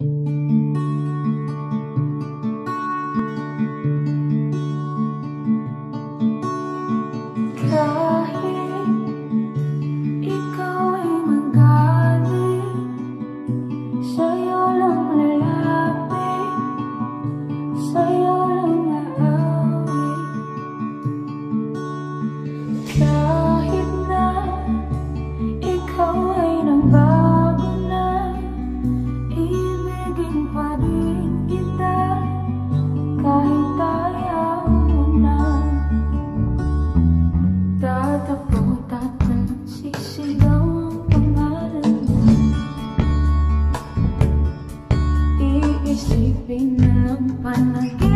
Cause Bye.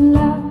Love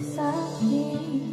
sakit